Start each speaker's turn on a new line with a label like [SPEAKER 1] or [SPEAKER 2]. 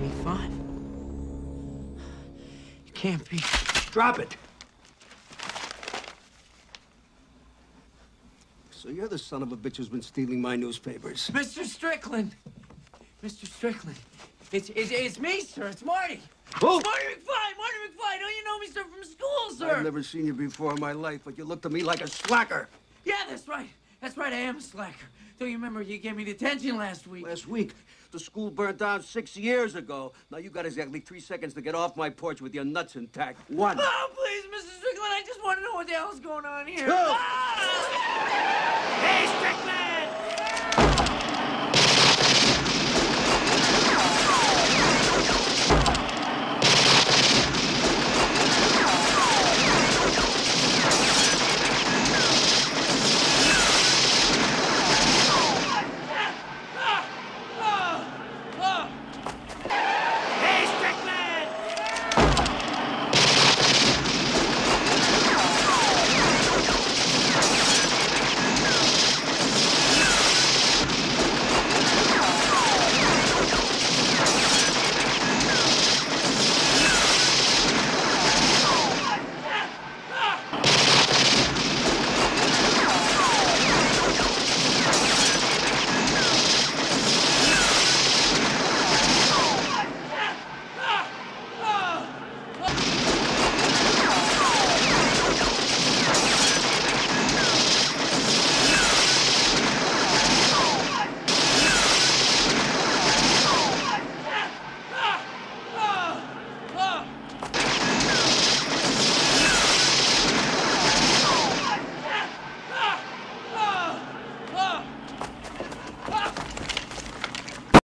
[SPEAKER 1] 1985. You can't be.
[SPEAKER 2] Drop it. So you're the son of a bitch who's been stealing my newspapers.
[SPEAKER 1] Mr. Strickland! Mr. Strickland. It's, it's, it's me, sir. It's Marty.
[SPEAKER 2] Who?
[SPEAKER 1] It's Marty McFly! Marty McFly! Don't you know me, sir, from school, sir?
[SPEAKER 2] I've never seen you before in my life, but you look to me like a slacker.
[SPEAKER 1] Yeah, that's right. That's right, I am a slacker. Don't you remember you gave me detention last week?
[SPEAKER 2] Last week, the school burned down six years ago. Now you got exactly three seconds to get off my porch with your nuts intact. One.
[SPEAKER 1] Oh, please, Mr. Strickland, I just want to know what the hell's going on here.
[SPEAKER 2] Two.
[SPEAKER 1] Ah!